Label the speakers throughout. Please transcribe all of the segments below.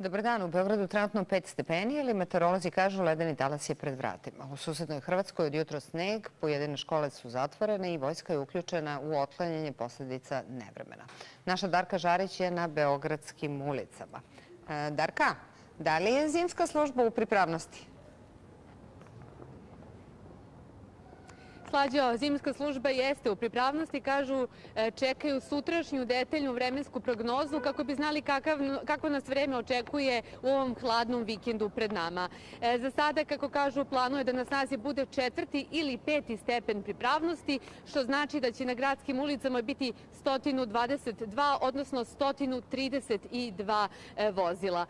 Speaker 1: Dobar dan, u Beogradu trenutno 5 stepeni, ali meteorolozi kažu ledeni talas je pred vratima. U susednoj Hrvatskoj od jutro sneg, pojedine škole su zatvorene i vojska je uključena u otklanjanje posledica nevremena. Naša Darka Žarić je na beogradskim ulicama. E, Darka, da li je zimska služba u pripravnosti?
Speaker 2: Slađo, zimska služba jeste u pripravnosti, kažu e, čekaju sutrašnju detaljnu vremensku prognozu kako bi znali kakav, kako nas vreme očekuje u ovom hladnom vikendu pred nama. E, za sada, kako kažu, planuje da na snazi bude četvrti ili peti stepen pripravnosti, što znači da će na gradskim ulicama biti 122, odnosno 132 e, vozila.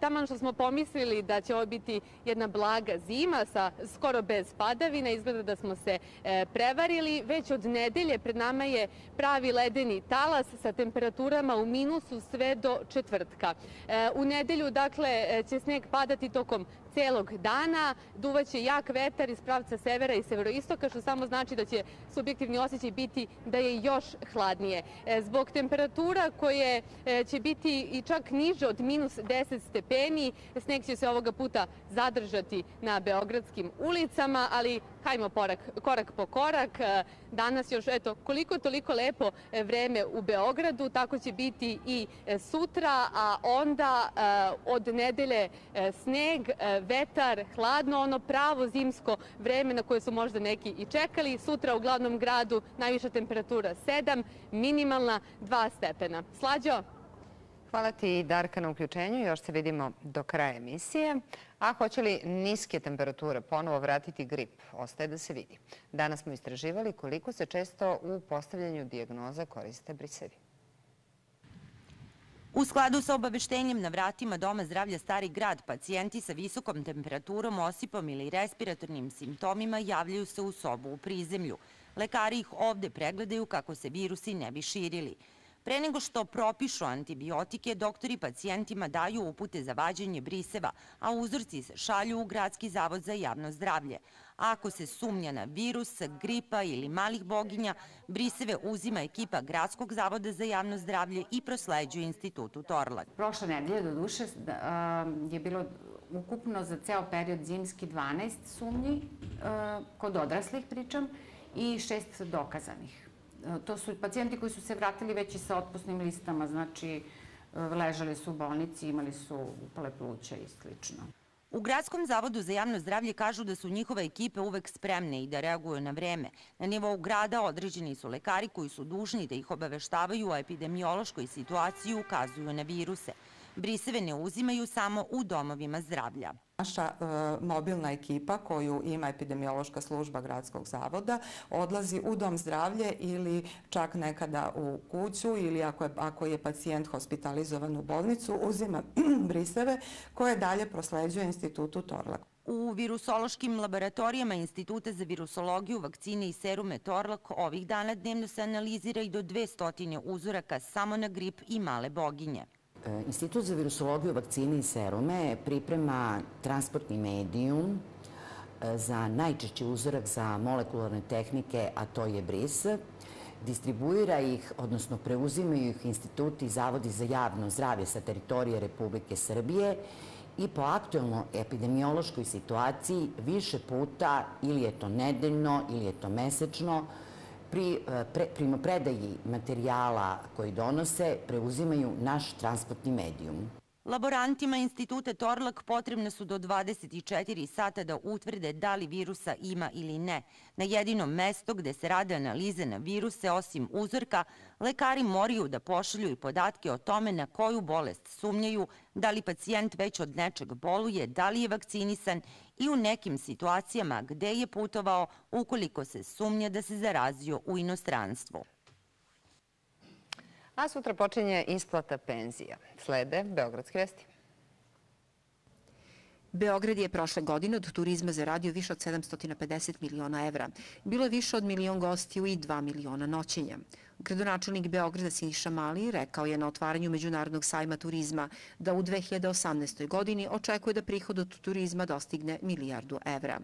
Speaker 2: Taman što smo pomislili da će ovo biti jedna blaga zima sa skoro bez padavina, izgleda da smo se prevarili. Već od nedelje pred nama je pravi ledeni talas sa temperaturama u minusu sve do četvrtka. E, u nedelju, dakle, će sneg padati tokom celog dana, duvaće jak vetar iz pravca severa i severoistoka, što samo znači da će subjektivni osjećaj biti da je još hladnije. E, zbog temperatura koje će biti i čak niže od minus 10 stepeni, sneg će se ovoga puta zadržati na beogradskim ulicama, ali hajmo korak po korak. E, danas još, eto, koliko toliko lepo e, vreme u Beogradu, tako će biti i e, sutra, a onda od nedelje sneg, vetar, hladno, ono pravo zimsko vreme na koje su možda neki i čekali. Sutra u glavnom gradu najviša temperatura 7, minimalna 2 stepena. Slađo?
Speaker 1: Hvala ti Darka na uključenju. Još se vidimo do kraja emisije. A hoće li niske temperature ponovo vratiti grip? Ostaje da se vidi. Danas smo istraživali koliko se često u postavljanju dijagnoza koriste brisevi.
Speaker 3: U skladu sa obaveštenjem na vratima Doma zdravlja Stari grad, pacijenti sa visokom temperaturom, osipom ili respiratornim simptomima javljaju se u sobu u prizemlju. Lekari ih ovde pregledaju kako se virusi ne bi širili. Pre nego što propišu antibiotike, doktori pacijentima daju upute za vađenje briseva, a uzorci se šalju u Gradski zavod za javno zdravlje. Ako se sumnja na virus, gripa ili malih boginja, briseve uzima ekipa Gradskog zavoda za javno zdravlje i prosleđuje institutu Torlak.
Speaker 4: Prošle nedelje, do duše, je bilo ukupno za ceo period zimski 12 sumnji, kod odraslih pričam, i šest dokazanih to su pacijenti koji su se vratili već i sa otpusnim listama, znači ležali su u bolnici, imali su upale pluća i slično.
Speaker 3: U Gradskom zavodu za javno zdravlje kažu da su njihove ekipe uvek spremne i da reaguju na vreme. Na nivou grada određeni su lekari koji su dužni da ih obaveštavaju o epidemiološkoj situaciji i ukazuju na viruse. Briseve ne uzimaju samo u domovima zdravlja.
Speaker 5: Naša e, mobilna ekipa koju ima epidemiološka služba gradskog zavoda odlazi u dom zdravlje ili čak nekada u kuću ili ako je, ako je pacijent hospitalizovan u bolnicu uzima briseve koje dalje prosleđuje institutu Torlak.
Speaker 3: U virusološkim laboratorijama Instituta za virusologiju, vakcine i serume Torlak ovih dana dnevno se analizira i do 200 uzoraka samo na grip i male boginje.
Speaker 6: E, Institut za virusologiju, vakcine i serume priprema transportni medijum e, za najčešći uzorak za molekularne tehnike, a to je BRIS. Distribuira ih, odnosno preuzimaju ih instituti i zavodi za javno zdravlje sa teritorije Republike Srbije i po aktualno epidemiološkoj situaciji više puta, ili je to nedeljno, ili je to mesečno, pri eh, pre, primopredaji materijala koji donose preuzimaju naš transportni medijum.
Speaker 3: Laborantima instituta Torlak potrebne su do 24 sata da utvrde da li virusa ima ili ne. Na jedinom mesto gde se rade analize na viruse, osim uzorka, lekari moraju da pošalju i podatke o tome na koju bolest sumnjaju, da li pacijent već od nečeg boluje, da li je vakcinisan i u nekim situacijama gde je putovao ukoliko se sumnja da se zarazio u inostranstvu.
Speaker 1: A sutra počinje isplata penzija. Slede Beogradske vesti.
Speaker 7: Beograd je prošle godine od turizma zaradio više od 750 miliona evra. Bilo je više od milion gostiju i 2 miliona noćenja. Gradonačelnik Beograda Siniša Mali rekao je na otvaranju Međunarodnog sajma turizma da u 2018. godini očekuje da prihod od turizma dostigne milijardu evra.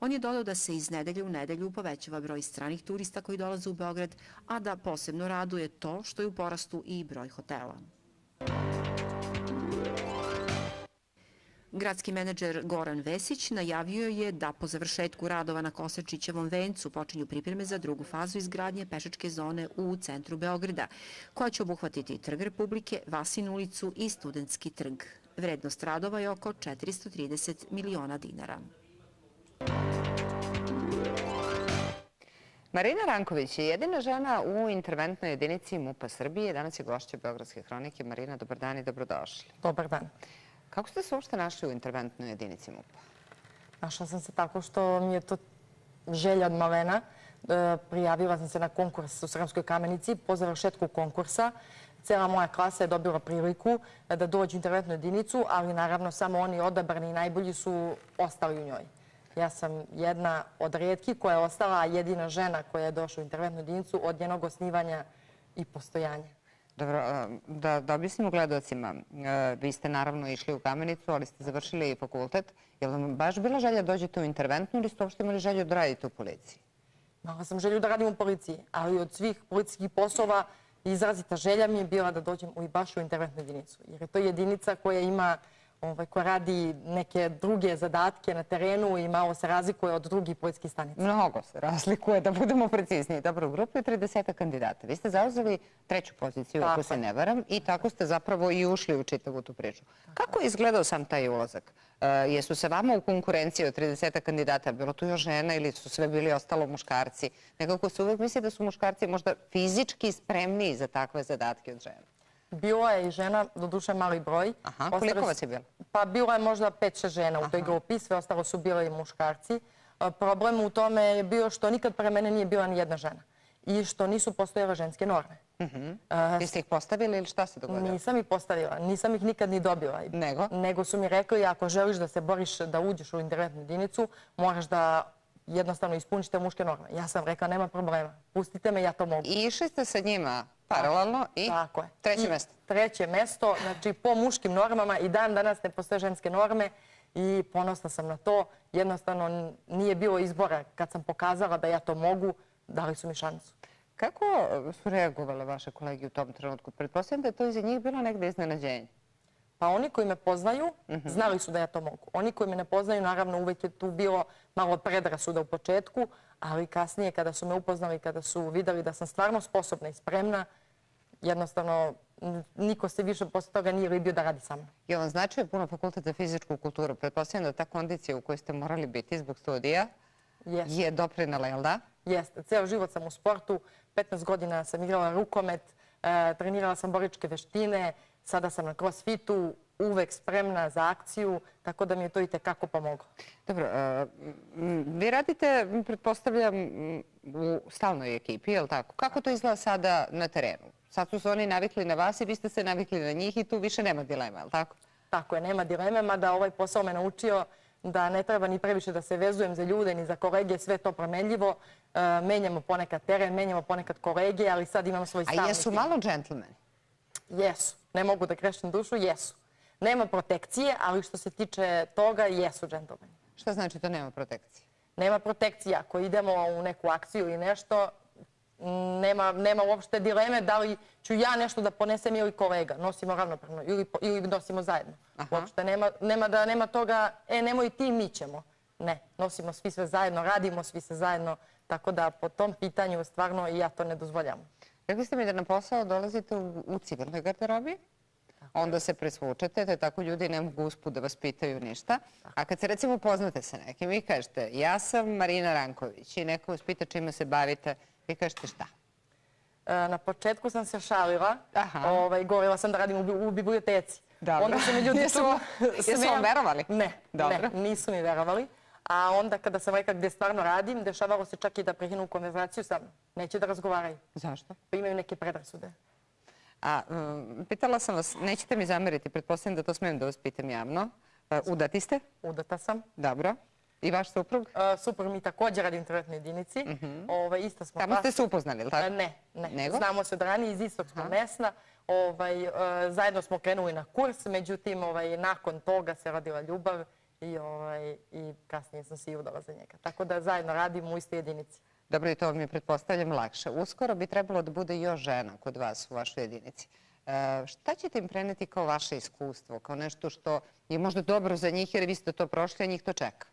Speaker 7: On je dodao da se iz nedelje u nedelju povećava broj stranih turista koji dolaze u Beograd, a da posebno raduje to što je u porastu i broj hotela. Gradski menadžer Goran Vesić najavio je da po završetku radova na Kosačićevom vencu počinju pripreme za drugu fazu izgradnje pešačke zone u centru Beograda, koja će obuhvatiti Trg Republike, Vasin ulicu i Studentski trg. Vrednost radova je oko 430 miliona dinara.
Speaker 1: Marina Ranković je jedina žena u interventnoj jedinici MUPA Srbije. Danas je gošća Beogradske hronike. Marina, dobar dan i dobrodošli.
Speaker 8: Dobar dan.
Speaker 1: Kako ste se uopšte našli u interventnoj jedinici MUPA?
Speaker 8: Našla sam se tako što mi je to želja od malena. E, prijavila sam se na konkurs u Sremskoj kamenici. Po završetku konkursa cela moja klasa je dobila priliku da dođe u interventnu jedinicu, ali naravno samo oni odabrani i najbolji su ostali u njoj. Ja sam jedna od rijetkih koja je ostala jedina žena koja je došla u interventnu jedinicu od njenog osnivanja i postojanja.
Speaker 1: Dobro, da, da objasnimo gledocima. Vi ste naravno išli u kamenicu, ali ste završili i fakultet. Je li vam baš bila želja da dođete u interventnu ili ste uopšte imali želju da radite u policiji?
Speaker 8: Mala sam želju da radim u policiji, ali od svih policijskih poslova izrazita želja mi je bila da dođem u baš u interventnu jedinicu. Jer je to jedinica koja ima ovaj, ko radi neke druge zadatke na terenu i malo se razlikuje od drugih policijskih stanica.
Speaker 1: Mnogo se razlikuje, da budemo precizniji. Dobro, u grupu je 30 kandidata. Vi ste zauzeli treću poziciju, ako se ne varam, i tako ste zapravo i ušli u čitavu tu priču. Kako je izgledao sam taj ulazak? E, jesu se vama u konkurenciji od 30 kandidata, bilo tu još žena ili su sve bili ostalo muškarci? Nekako se uvek misli da su muškarci možda fizički spremniji za takve zadatke od žena.
Speaker 8: Bilo je i žena, do duše mali broj.
Speaker 1: Aha, koliko vas je bilo?
Speaker 8: Pa bilo je možda 5-6 žena u toj grupi, sve ostalo su bile i muškarci. E, problem u tome je bio što nikad pre mene nije bila ni jedna žena i što nisu postojale ženske norme.
Speaker 1: Mhm. Jeste ih postavili ili šta se dogodilo?
Speaker 8: Nisam ih postavila, nisam ih nikad ni dobila.
Speaker 1: Nego?
Speaker 8: Nego su mi rekli, ako želiš da se boriš da uđeš u interventnu jedinicu, moraš da jednostavno ispuniš te muške norme. Ja sam rekla, nema problema, pustite me, ja to mogu.
Speaker 1: I išli ste sa njima paralelno i
Speaker 8: Tako je.
Speaker 1: treće mesto.
Speaker 8: Treće mesto, znači po muškim normama i dan danas ne postoje ženske norme i ponosna sam na to. Jednostavno nije bilo izbora kad sam pokazala da ja to mogu, dali su mi šansu.
Speaker 1: Kako su reagovale vaše kolege u tom trenutku? Pretpostavljam da je to iza njih bilo negde iznenađenje.
Speaker 8: Pa oni koji me poznaju, znali su da ja to mogu. Oni koji me ne poznaju, naravno uvek je tu bilo malo predrasuda u početku, ali kasnije kada su me upoznali, kada su videli da sam stvarno sposobna i spremna, jednostavno niko se više posle toga nije libio da radi sa mnom.
Speaker 1: Je vam značio puno fakultet za fizičku kulturu? Pretpostavljam da ta kondicija u kojoj ste morali biti zbog studija je doprinala, jel da?
Speaker 8: Jeste. Ceo život sam u sportu. 15 godina sam igrala rukomet, e, trenirala sam boričke veštine, sada sam na crossfitu, uvek spremna za akciju, tako da mi je to i tekako pomoglo.
Speaker 1: Dobro, e, vi radite, pretpostavljam, u stalnoj ekipi, je li tako? Kako to izgleda sada na terenu? Sad su se oni navikli na vas i vi ste se navikli na njih i tu više nema dilema, je li tako?
Speaker 8: Tako je, nema dileme, mada ovaj posao me naučio da ne treba ni previše da se vezujem za ljude ni za kolege, sve to promenljivo. E, menjamo ponekad teren, menjamo ponekad kolege, ali sad imam svoj stavni
Speaker 1: A jesu malo džentlmeni?
Speaker 8: Jesu. Ne mogu da krešim dušu, jesu. Nema protekcije, ali što se tiče toga, jesu džentlmeni.
Speaker 1: Šta znači da nema protekcije?
Speaker 8: Nema protekcije. Ako idemo u neku akciju ili nešto, nema, nema uopšte dileme da li ću ja nešto da ponesem ili kolega. Nosimo ravnopravno ili, ili nosimo zajedno. Aha. Uopšte nema, nema da nema toga, e, nemoj ti, mi ćemo. Ne, nosimo svi sve zajedno, radimo svi sve zajedno, tako da po tom pitanju stvarno i ja to ne dozvoljam.
Speaker 1: Rekli ste mi da na posao dolazite u, u civilnoj garderobi, onda se presvučete, te tako ljudi ne mogu usput da vas pitaju ništa. A kad se recimo poznate sa nekim i kažete ja sam Marina Ranković i neko vas pita čime se bavite, vi kažete šta?
Speaker 8: E, na početku sam se šalila, ovaj, govorila sam da radim u, u biblioteci.
Speaker 1: Dobro. Onda su mi ljudi jesu, jesu vam verovali?
Speaker 8: Ne, ne, nisu mi verovali. A onda kada sam rekla gdje stvarno radim, dešavalo se čak i da prehinu konverzaciju sa mnom. Neće da razgovaraju.
Speaker 1: Zašto?
Speaker 8: Pa imaju neke predrasude.
Speaker 1: A, um, pitala sam vas, nećete mi zameriti, pretpostavljam da to smijem da vas pitam javno. Uh, udati ste?
Speaker 8: Udata sam.
Speaker 1: Dobro. I vaš suprug?
Speaker 8: Uh, suprug mi također radi u internetnoj jedinici. Uh -huh. Ove, isto smo
Speaker 1: Tamo ste se upoznali, ili tako?
Speaker 8: Uh, ne, ne. Nego? Znamo se od ranije, iz istog smo mesna. Ovaj, uh, zajedno smo krenuli na kurs, međutim, ovaj, nakon toga se radila ljubav i, ovaj, i kasnije sam se i udala za njega. Tako da zajedno radimo u istoj jedinici.
Speaker 1: Dobro, i to vam je, pretpostavljam, lakše. Uskoro bi trebalo da bude još žena kod vas u vašoj jedinici. Šta ćete im preneti kao vaše iskustvo, kao nešto što je možda dobro za njih jer vi ste to prošli, a njih to čeka?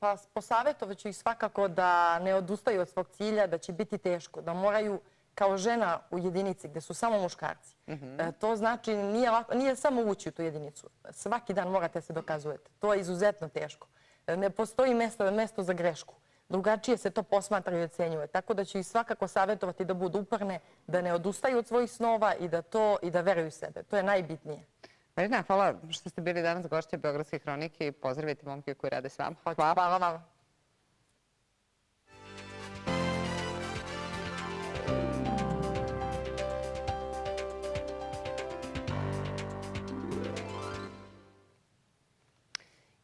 Speaker 8: Pa posavjetovat ću ih svakako da ne odustaju od svog cilja, da će biti teško, da moraju kao žena u jedinici gde su samo muškarci. Mhm. E, to znači nije, nije samo ući u tu jedinicu. Svaki dan morate se dokazujete. To je izuzetno teško. E, ne postoji mesto, mesto za grešku. Drugačije se to posmatra i ocenjuje. Tako da ću ih svakako savjetovati da budu uporne, da ne odustaju od svojih snova i da to i da veruju sebe. To je najbitnije.
Speaker 1: Marina, hvala što ste bili danas gošće Beogradske hronike i pozdravite momke koji rade s vama.
Speaker 8: Hvala. Hvala vam.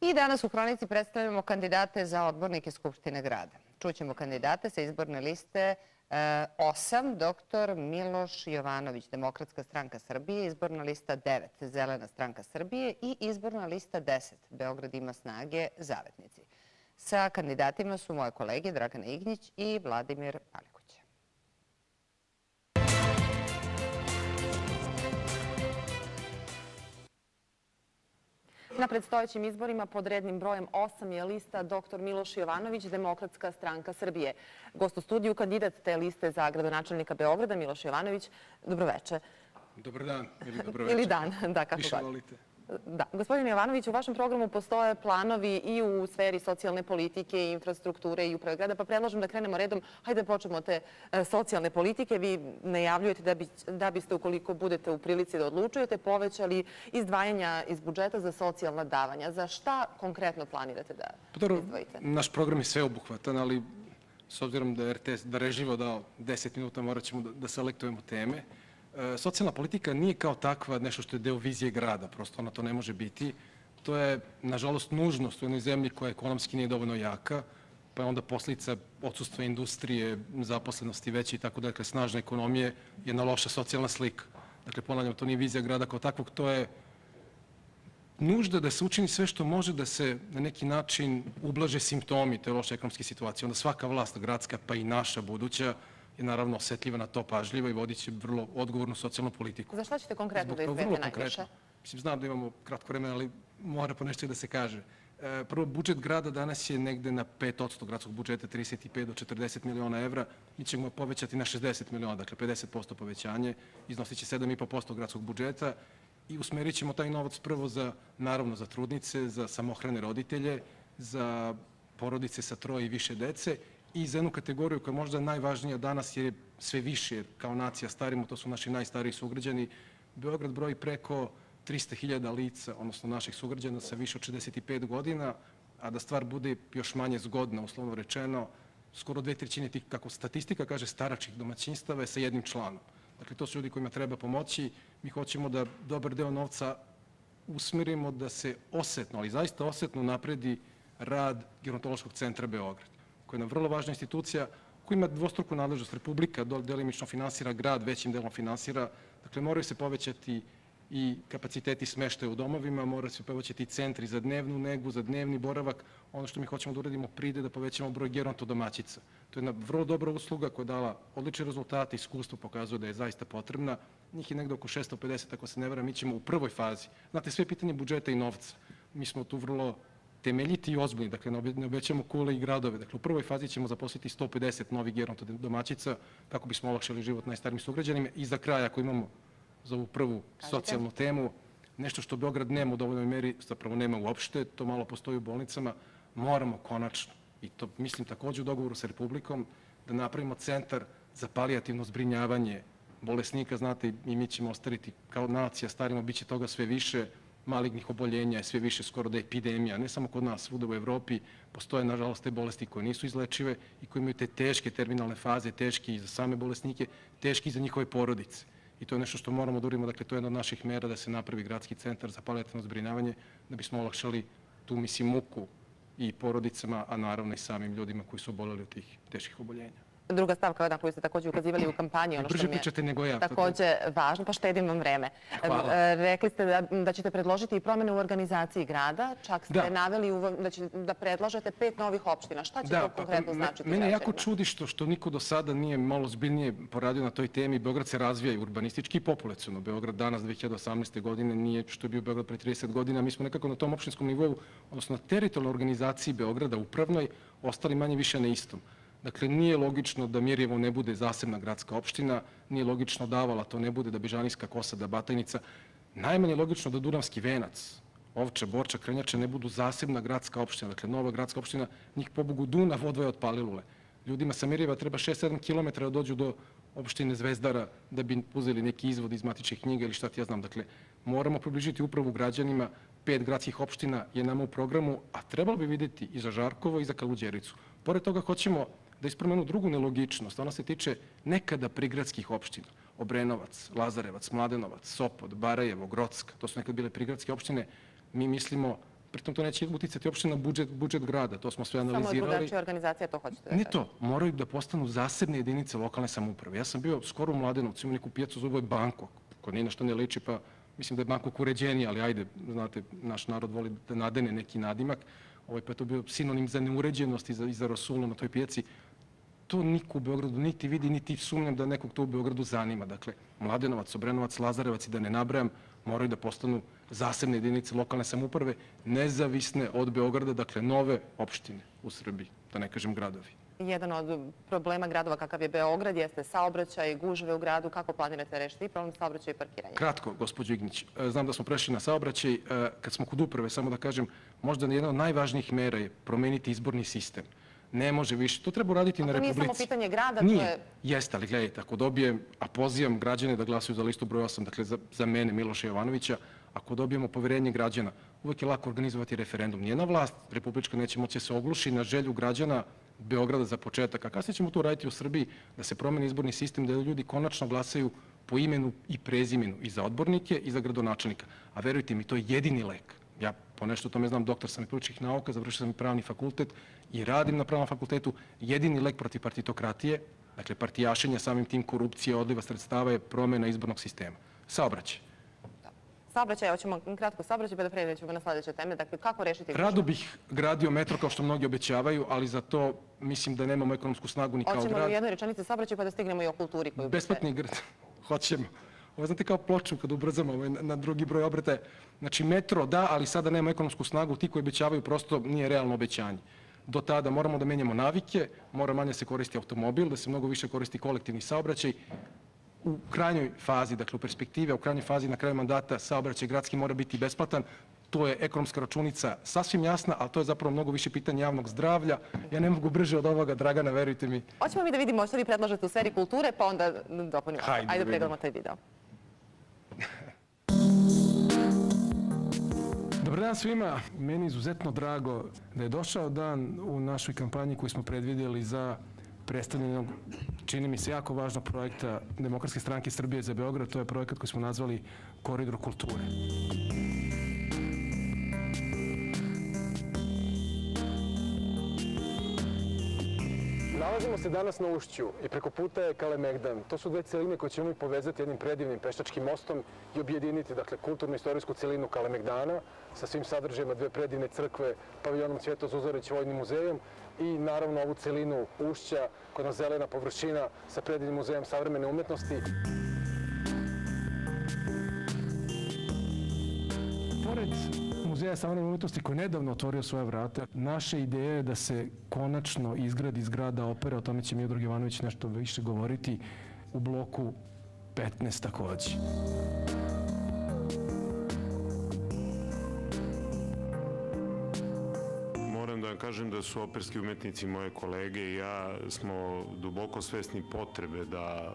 Speaker 1: I danas u Hronici predstavljamo kandidate za odbornike Skupštine grada. Čućemo kandidate sa izborne liste 8, e, doktor Miloš Jovanović, Demokratska stranka Srbije, izborna lista 9, Zelena stranka Srbije i izborna lista 10, Beograd ima snage, Zavetnici. Sa kandidatima su moje kolege Dragana Ignjić i Vladimir Palik.
Speaker 9: Na predstojećim izborima pod rednim brojem 8 je lista dr. Miloš Jovanović, Demokratska stranka Srbije. Gost u studiju, kandidat te liste za gradonačelnika Beograda, Miloš Jovanović. Dobroveče.
Speaker 10: Dobar dan ili dobroveče.
Speaker 9: Ili dan, da, kako
Speaker 10: Više volite.
Speaker 9: Da. Gospodine Jovanović, u vašem programu postoje planovi i u sferi socijalne politike, infrastrukture i uprave grada, pa predlažem da krenemo redom. Hajde da počnemo te e, socijalne politike. Vi najavljujete da, bi, da biste, ukoliko budete u prilici da odlučujete, povećali izdvajanja iz budžeta za socijalna davanja. Za šta konkretno planirate da pa izdvojite?
Speaker 10: Naš program je sveobuhvatan, ali s obzirom da je RTS da reživo dao 10 minuta, morat ćemo da, da selektujemo teme. E, socijalna politika nije kao takva nešto što je deo vizije grada, prosto ona to ne može biti. To je, nažalost, nužnost u jednoj zemlji koja ekonomski nije dovoljno jaka, pa je onda posljedica odsustva industrije, zaposlenosti veće i tako dakle, snažne ekonomije, jedna loša socijalna slika. Dakle, ponavljam, to nije vizija grada kao takvog, to je nužda da se učini sve što može da se na neki način ublaže simptomi te loše ekonomske situacije. Onda svaka vlast, gradska pa i naša buduća, je naravno osetljiva na to pažljivo i vodit će vrlo odgovornu socijalnu politiku.
Speaker 9: Za šta ćete konkretno da izvedete najviše?
Speaker 10: Mislim, znam da imamo kratko vremena, ali mora po nešto da se kaže. E, prvo, budžet grada danas je negde na 5% gradskog budžeta, 35 do 40 miliona evra. Mi ćemo povećati na 60 miliona, dakle 50% povećanje, iznosit će 7,5% gradskog budžeta i usmerit ćemo taj novac prvo za, naravno, za trudnice, za samohrane roditelje, za porodice sa troje i više dece i za jednu kategoriju koja je možda najvažnija danas jer je sve više kao nacija starimo, to su naši najstariji sugrađani. Beograd broji preko 300.000 lica, odnosno naših sugrađana sa više od 65 godina, a da stvar bude još manje zgodna, uslovno rečeno, skoro dve trećine tih, kako statistika kaže, staračih domaćinstava je sa jednim članom. Dakle, to su ljudi kojima treba pomoći. Mi hoćemo da dobar deo novca usmerimo da se osetno, ali zaista osetno napredi rad Gerontološkog centra Beograd koja je jedna vrlo važna institucija, koja ima dvostruku nadležnost Republika, delimično finansira grad, većim delom finansira. Dakle, moraju se povećati i kapaciteti smeštaja u domovima, moraju se povećati centri za dnevnu negu, za dnevni boravak. Ono što mi hoćemo da uradimo pride da povećamo broj gerontodomaćica. To je jedna vrlo dobra usluga koja je dala odlične rezultate, iskustvo pokazuje da je zaista potrebna. Njih je negde oko 650, ako se ne vera, mi ćemo u prvoj fazi. Znate, sve pitanje budžeta i novca. Mi smo tu vrlo temeljiti i ozbiljni, dakle ne obećamo kule i gradove. Dakle, u prvoj fazi ćemo zaposliti 150 novih domaćica kako bismo olakšali život najstarijim sugrađanima. I za kraj, ako imamo za ovu prvu socijalnu temu, nešto što Beograd nema u dovoljnoj meri, zapravo nema uopšte, to malo postoji u bolnicama, moramo konačno, i to mislim takođe u dogovoru sa Republikom, da napravimo centar za palijativno zbrinjavanje bolesnika, znate, i mi ćemo ostariti kao nacija, starimo, bit će toga sve više, malignih oboljenja je sve više skoro da je epidemija, ne samo kod nas, svuda u Evropi, postoje nažalost te bolesti koje nisu izlečive i koje imaju te teške terminalne faze, teške i za same bolesnike, teške i za njihove porodice. I to je nešto što moramo da uradimo, dakle to je jedna od naših mera da se napravi gradski centar za palijativno zbrinjavanje, da bismo olakšali tu, mislim, muku i porodicama, a naravno i samim ljudima koji su oboleli od tih teških oboljenja.
Speaker 9: Druga stavka na koju ste takođe ukazivali u kampanji, ono što mi je takođe važno, pa štedim vam vreme.
Speaker 10: Hvala.
Speaker 9: E, Rekli ste da, da ćete predložiti i promene u organizaciji grada, čak ste
Speaker 10: Da.
Speaker 9: naveli u- da, će, da predlažete pet novih opština. Šta će to
Speaker 10: pa,
Speaker 9: konkretno značiti
Speaker 10: Mene jako čudi što, što niko do sada nije malo zbiljnije poradio na toj temi. Beograd se razvija i urbanistički i populacijalno. Beograd danas 2018. godine nije što je bio Beograd pre 30 godina. Mi smo nekako na tom opštinskom nivou, odnosno na teritorijalnoj organizaciji Beograda, upravnoj, ostali manje više na istom. Dakle, nije logično da Mirjevo ne bude zasebna gradska opština, nije logično da Avala to ne bude, da Bežanijska kosa, da Batajnica. Najmanje logično da Dunavski venac, Ovče, Borča, Krenjače ne budu zasebna gradska opština. Dakle, nova gradska opština, njih pobogu Dunav odvoja od Palilule. Ljudima sa Mirjeva treba 6-7 km da dođu do opštine Zvezdara da bi uzeli neki izvod iz matičnih knjiga ili šta ti ja znam. Dakle, moramo približiti upravu građanima. Pet gradskih opština je nama u programu, a trebalo bi videti i za Žarkovo i za Kaluđericu. Pored toga hoćemo da ispromenu drugu nelogičnost. Ona se tiče nekada prigradskih opština. Obrenovac, Lazarevac, Mladenovac, Sopot, Barajevo, Grocka. To su nekad bile prigradske opštine. Mi mislimo, pritom to neće uticati uopšte na budžet, budžet grada. To smo sve
Speaker 9: Samo
Speaker 10: analizirali.
Speaker 9: drugačija organizacija, to hoćete da
Speaker 10: Ne
Speaker 9: kažete.
Speaker 10: to, moraju da postanu zasebne jedinice lokalne samouprave. Ja sam bio skoro u Mladenovcu, ima neku pijacu zove Bangkok, ko ni na što ne liči, pa mislim da je Bangkok uređeniji, ali ajde, znate, naš narod voli da nadene neki nadimak. Ovaj, pa je to bio sinonim za neuređenost i za, i za na toj pijaci. To niko u Beogradu niti vidi, niti sumnjam da nekog to u Beogradu zanima. Dakle, Mladenovac, Obrenovac, Lazarevac i da ne nabrajam, moraju da postanu zasebne jedinice lokalne samouprave, nezavisne od Beograda, dakle nove opštine u Srbiji, da ne kažem gradovi.
Speaker 9: Jedan od problema gradova kakav je Beograd jeste saobraćaj, gužve u gradu. Kako planirate rešiti i problem saobraćaja i parkiranja?
Speaker 10: Kratko, gospođo Ignić, e, znam da smo prešli na saobraćaj. E, Kad smo kod uprave, samo da kažem, možda jedna od najvažnijih mera je promeniti izborni sistem. Ne može više. To treba uraditi na
Speaker 9: to nije
Speaker 10: Republici.
Speaker 9: samo pitanje grada,
Speaker 10: Nije.
Speaker 9: je-
Speaker 10: Jeste, ali gledajte, ako dobijem, a pozivam građane da glasaju za listu broj 8, dakle za, za mene, Miloša Jovanovića, ako dobijemo poverenje građana, uvek je lako organizovati referendum. Nijedna vlast republička neće moći da se ogluši na želju građana Beograda za početak, a kasnije ćemo to uraditi u Srbiji, da se promeni izborni sistem, da ljudi konačno glasaju po imenu i prezimenu i za odbornike i za gradonačelnika. A verujte mi, to je jedini lek. Ja po nešto o tome znam, doktor sam i političkih nauka, završio sam i pravni fakultet i radim na pravnom fakultetu. Jedini lek protiv partitokratije, dakle partijašenja, samim tim korupcije, odliva sredstava je promena izbornog sistema. Saobraćaj.
Speaker 9: Saobraćaj, hoćemo kratko saobraćaj, pa da pređemo na sledeće teme. Dakle, kako rešiti
Speaker 10: Rado bih gradio metro kao što mnogi obećavaju, ali za to mislim da nemamo ekonomsku snagu ni kao
Speaker 9: Hoćemo li u
Speaker 10: grad.
Speaker 9: jednoj rečenici saobraćaj pa da stignemo i o kulturi koju...
Speaker 10: Besplatni grad. Hoćemo. Ovo znate kao ploču kad ubrzamo ovaj, na, drugi broj obrata. Znači metro da, ali sada nema ekonomsku snagu. Ti koji obećavaju prosto nije realno obećanje. Do tada moramo da menjamo navike, mora manje se koristi automobil, da se mnogo više koristi kolektivni saobraćaj. U krajnjoj fazi, dakle u perspektive, u krajnjoj fazi na kraju mandata saobraćaj gradski mora biti besplatan. To je ekonomska računica sasvim jasna, ali to je zapravo mnogo više pitanje javnog zdravlja. Ja ne mogu brže od ovoga, Dragana, verujte mi.
Speaker 9: Hoćemo mi da vidimo što vi predlažete u sferi kulture, pa onda dopunimo.
Speaker 10: Hajde da
Speaker 9: Ajde da pregledamo taj video.
Speaker 10: Dobar dan svima. Meni je izuzetno drago da je došao dan u našoj kampanji koju smo predvidjeli za predstavljanje čini mi se, jako važnog projekta Demokratske stranke Srbije za Beograd. To je projekat koji smo nazvali Koridor kulture.
Speaker 11: Nalazimo se danas na Ušću i preko puta je Kalemegdan. To su dve celine koje ćemo mi povezati jednim predivnim pešačkim mostom i objediniti dakle, kulturno-istorijsku celinu Kalemegdana sa svim sadržajima dve predivne crkve, paviljonom Cvjeto Zuzorić Vojnim muzejom i naravno ovu celinu Ušća, koja je zelena površina sa predivnim muzejem savremene umetnosti.
Speaker 10: Pored Muzeja savremene umetnosti koji je nedavno otvorio svoje vrata, naša ideja je da se konačno izgradi zgrada opere, o tome će Miodrag Jovanović nešto više govoriti, u bloku 15 takođe.
Speaker 12: Moram da vam kažem da su operski umetnici moje kolege i ja smo duboko svesni potrebe da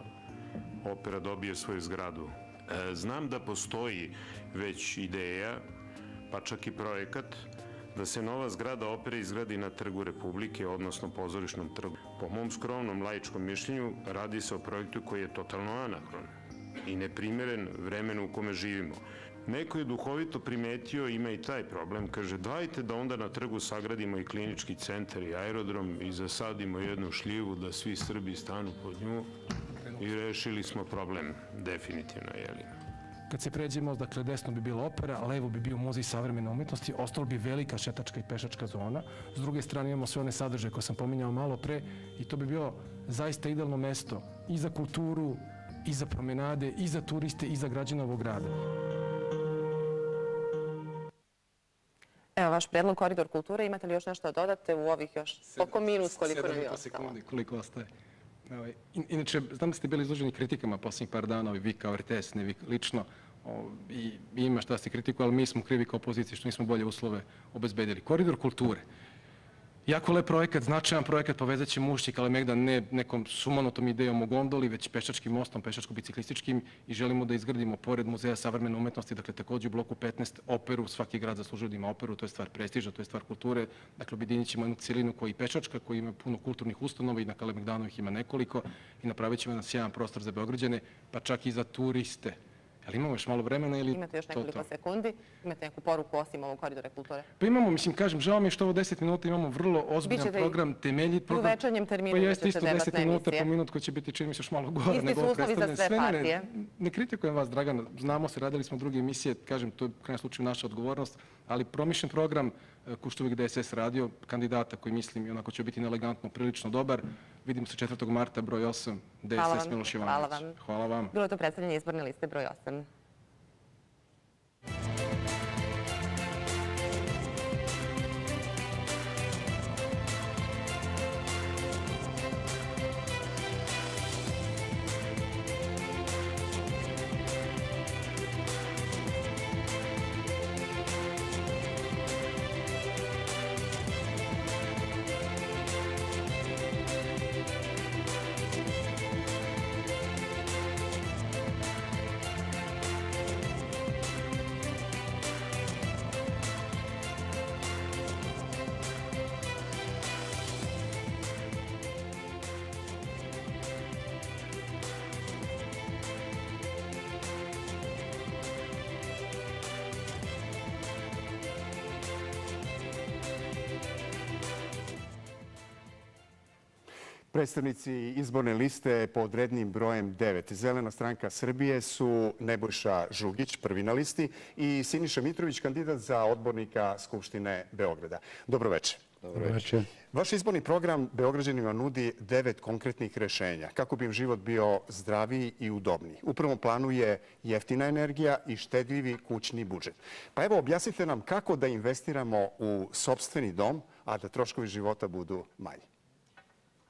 Speaker 12: opera dobije svoju zgradu. E, Znam da postoji već ideja, pa čak i projekat, da se nova zgrada opere izgradi na Trgu Republike, odnosno pozorišnom trgu. Po mom skromnom laičkom mišljenju radi se o projektu koji je totalno anahron i neprimeren vremenu u kome živimo. Neko je duhovito primetio, ima i taj problem, kaže dajte da onda na trgu sagradimo i klinički centar i aerodrom i zasadimo jednu šljivu da svi Srbi stanu pod nju i rešili smo problem, definitivno, jeli.
Speaker 10: Kad se pređemo, dakle, desno bi bila opera, levo bi bio muzej savremene umetnosti, ostalo bi velika šetačka i pešačka zona. S druge strane imamo sve one sadržaje koje sam pominjao malo pre i to bi bilo zaista idealno mesto i za kulturu, i za promenade, i za turiste, i za građane ovog grada.
Speaker 9: Evo vaš predlog koridor kulture. Imate li još nešto da dodate u ovih još oko minut koliko nam je ostalo?
Speaker 10: sekundi koliko ostaje. Inače, znam da ste bili izloženi kritikama posljednjih par dana, vi kao RTS, ne vi lično, i ima šta ste kritiku, ali mi smo krivi kao opozicija što nismo bolje uslove obezbedili. Koridor kulture. Jako lep projekat, značajan projekat, povezat će Mušći Kalemegdan ne nekom sumanutom idejom o gondoli, već pešačkim mostom, pešačko-biciklističkim i želimo da izgradimo pored Muzeja savremene umetnosti, dakle takođe u bloku 15 operu, svaki grad zaslužuje da ima operu, to je stvar prestiža, to je stvar kulture, dakle objedinit ćemo jednu celinu koja je pešačka, koja ima puno kulturnih ustanova i na Kalemegdanu ih ima nekoliko i napravit ćemo jedan sjajan prostor za Beograđane, pa čak i za turiste. Ali imamo još malo vremena ili...
Speaker 9: Imate još nekoliko sekundi. Imate neku poruku osim ovog koridora kulture?
Speaker 10: Pa imamo, mislim, kažem, žao mi je što ovo 10 minuta imamo vrlo ozbiljan program, temeljit program.
Speaker 9: I u večernjem terminu
Speaker 10: pa jeste isto 10 minuta po minut koji će biti, čini mi se, još malo gore.
Speaker 9: Isti su uslovi za sve partije.
Speaker 10: Ne kritikujem vas, Dragana. Znamo se, radili smo druge emisije, kažem, to je u krajem slučaju naša odgovornost, ali promišljen program E, ko što uvijek DSS radio, kandidata koji mislim i onako će biti elegantno, prilično dobar. Vidimo se 4. marta, broj 8, DSS Miloš Ivanović.
Speaker 9: Hvala vam.
Speaker 10: Hvala vam.
Speaker 9: Bilo je to predstavljanje izborne liste broj 8.
Speaker 13: Predstavnici izborne liste pod rednim brojem 9. Zelena stranka Srbije su Nebojša Žugić, prvi na listi, i Siniša Mitrović, kandidat za odbornika Skupštine Beograda. Dobro večer.
Speaker 14: Dobro večer.
Speaker 13: Vaš izborni program Beograđanima nudi devet konkretnih rešenja kako bi im život bio zdraviji i udobniji. U prvom planu je jeftina energija i štedljivi kućni budžet. Pa evo, objasnite nam kako da investiramo u sobstveni dom, a da troškovi života budu manji.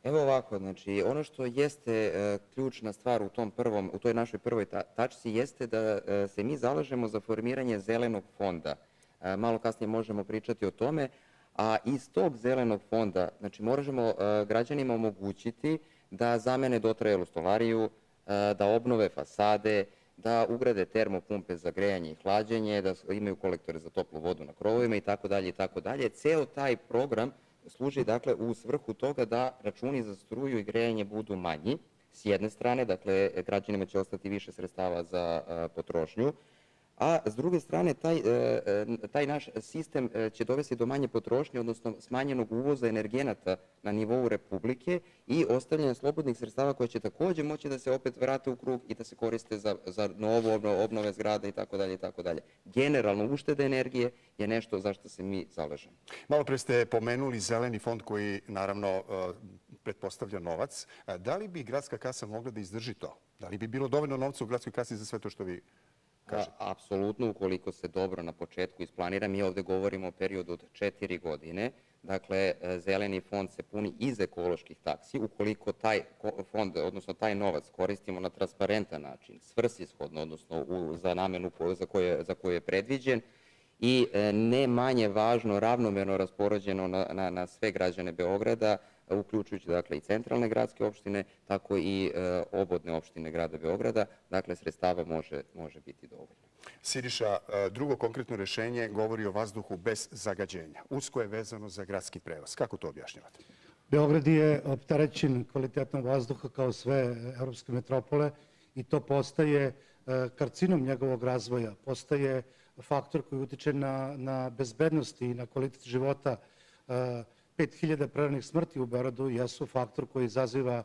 Speaker 14: Evo ovako, znači ono što jeste e, ključna stvar u tom prvom, u toj našoj prvoj tačci jeste da e, se mi zalažemo za formiranje zelenog fonda. E, malo kasnije možemo pričati o tome, a iz tog zelenog fonda, znači možemo građanima omogućiti da zamene dotrajelu stolariju, da obnove fasade, da ugrade termopumpe za grejanje i hlađenje, da imaju kolektore za toplu vodu na krovovima i tako dalje i tako dalje. Ceo taj program služi dakle u svrhu toga da računi za struju i grejanje budu manji, s jedne strane, dakle građanima će ostati više sredstava za potrošnju, a s druge strane taj, e, e, taj naš sistem e, će dovesti do manje potrošnje, odnosno smanjenog uvoza energenata na nivou Republike i ostavljanja slobodnih sredstava koje će takođe moći da se opet vrate u krug i da se koriste za, za novo obnove zgrada i tako dalje i tako dalje. Generalno uštede energije je nešto za što se mi zalažemo.
Speaker 13: Malo pre ste pomenuli zeleni fond koji naravno pretpostavlja novac. Da li bi gradska kasa mogla da izdrži to? Da li bi bilo dovoljno novca u gradskoj kasi za sve to što vi
Speaker 14: kažete? Apsolutno, ukoliko se dobro na početku isplanira. Mi ovde govorimo o periodu od četiri godine. Dakle, zeleni fond se puni iz ekoloških taksi. Ukoliko taj fond, odnosno taj novac koristimo na transparentan način, svrsishodno, odnosno za namenu za koju je predviđen, i e, ne manje važno, ravnomerno raspoređeno na, na, na sve građane Beograda, uključujući dakle i centralne gradske opštine, tako i e, obodne opštine grada Beograda, dakle sredstava može, može biti dovoljno.
Speaker 13: Siriša, e, drugo konkretno rešenje govori o vazduhu bez zagađenja. Usko je vezano za gradski prevoz. Kako to objašnjavate?
Speaker 15: Beograd je optarećen kvalitetnom vazduha kao sve evropske metropole i to postaje karcinom njegovog razvoja, postaje faktor koji utiče na, na bezbednost i na kvalitet života. 5000 preranih smrti u Beoradu jesu faktor koji izaziva